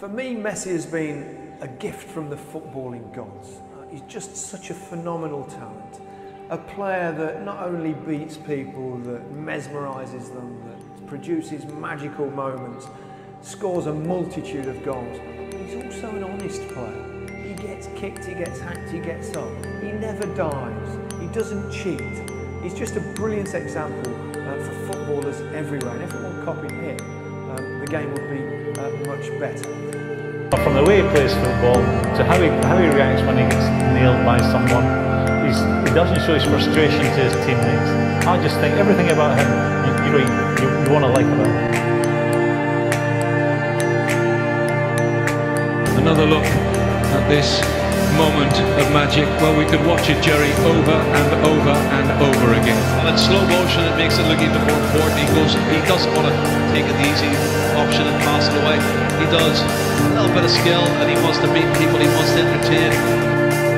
For me, Messi has been a gift from the footballing gods. He's just such a phenomenal talent. A player that not only beats people, that mesmerises them, that produces magical moments, scores a multitude of goals. He's also an honest player. He gets kicked, he gets hacked, he gets up. He never dives. He doesn't cheat. He's just a brilliant example uh, for footballers everywhere. And everyone copied him, um, the game would be uh, much better. From the way he plays football to how he, how he reacts when he gets nailed by someone, he's, he doesn't show his frustration to his teammates. I just think everything about him you, you, you, you want to like about him. Another look at this moment of magic. Well, we could watch it, Jerry, over and over and over again. And in slow motion, goes, he doesn't want to take the easy option and pass it away. He does a little bit of skill, and he wants to beat people. He wants to entertain.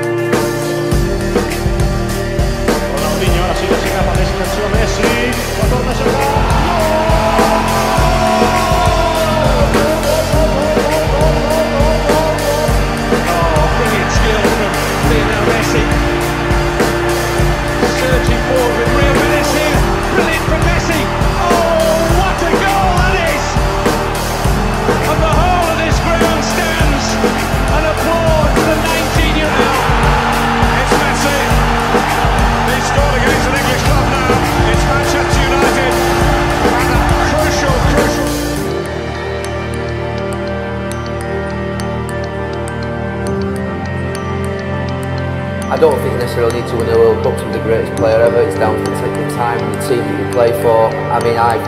I don't think you necessarily need to win a World Cup to be the greatest player ever. It's down to the time and the team that you play for. I mean, I've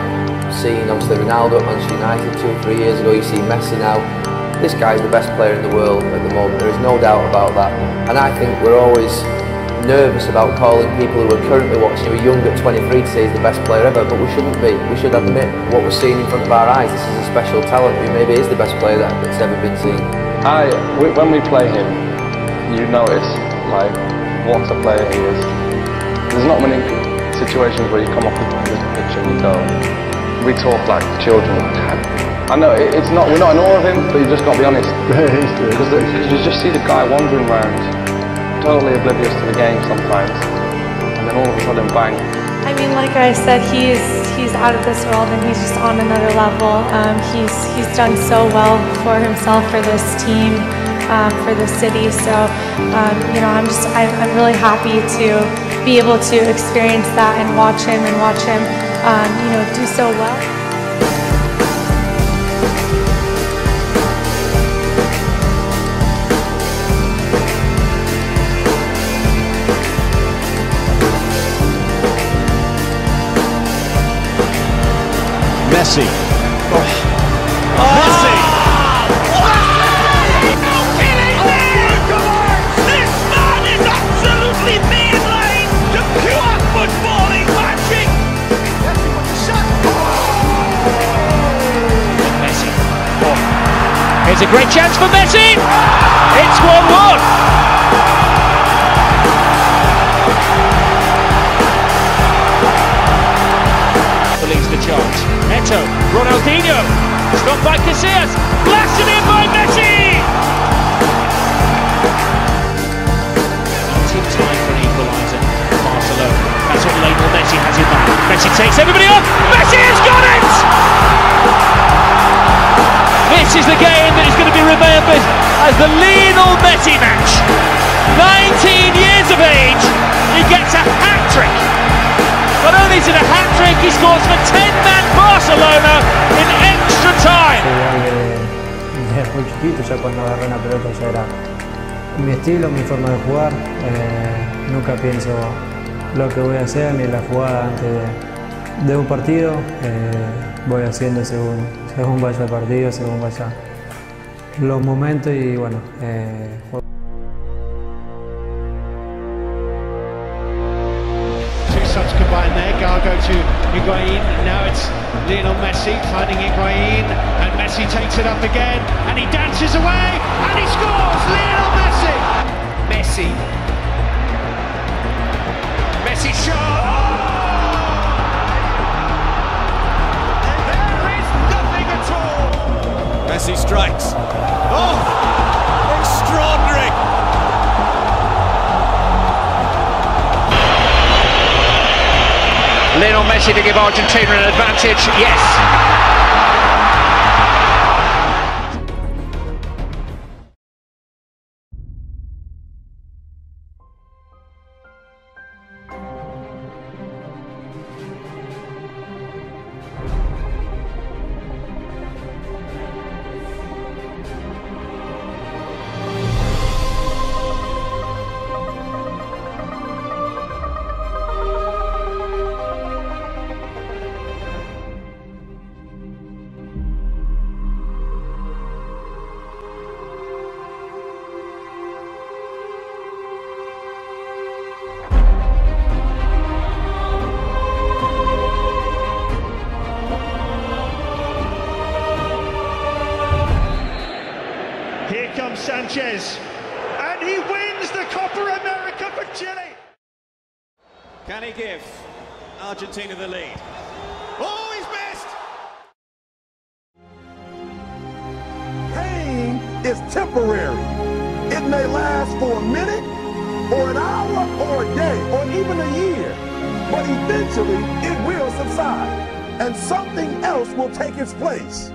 seen obviously Ronaldo at Manchester United two or three years ago. You see Messi now. This guy's the best player in the world at the moment. There is no doubt about that. And I think we're always nervous about calling people who are currently watching, who are young at 23 to say he's the best player ever, but we shouldn't be. We should admit what we're seeing in front of our eyes. This is a special talent who maybe is the best player that's ever been seen. I, when we play him, you notice like what a player he is. There's not many situations where you come off the pitch and you go, we talk like children. I know it's not, we're not in awe of him, but you just got to be honest. Because you just see the guy wandering around, totally oblivious to the game sometimes, and then all of a sudden, bang. I mean, like I said, he's he's out of this world and he's just on another level. Um, he's he's done so well for himself, for this team um, for the city. So, um, you know, I'm just, I'm, I'm, really happy to be able to experience that and watch him and watch him, um, you know, do so well. Messi. Oh. Oh. Messi! Here's a great chance for Messi. It's 1-1. Believes the chance. Eto'o, Ronaldinho, stopped by Casillas, blasted in by Messi! Tip time for an equaliser. Barcelona. That's what Lionel Messi has in mind. Messi takes everybody off. Messi has got it! This is the game that is going to be remembered as the Lionel Messi match. 19 years of age, he gets a hat-trick. Not only is it a hat-trick, he scores for 10-man Barcelona in extra time. Desde muy chiquito, ya cuando agarré una pelota ya era mi estilo, mi forma de jugar. Eh, nunca pienso lo que voy a hacer ni la jugada antes de, de un partido. Eh, voy haciendo según, según vaya el partido, según vaya los momentos y bueno. Eh, Higuain, and now it's Lionel Messi finding Higuain, and Messi takes it up again, and he dances away, and he scores! Lionel Messi to give Argentina an advantage. Yes. Sanchez, and he wins the Copa America for Chile. Can he give Argentina the lead? Oh, he's missed! Pain is temporary. It may last for a minute, or an hour, or a day, or even a year. But eventually, it will subside, and something else will take its place.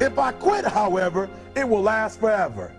If I quit, however, it will last forever.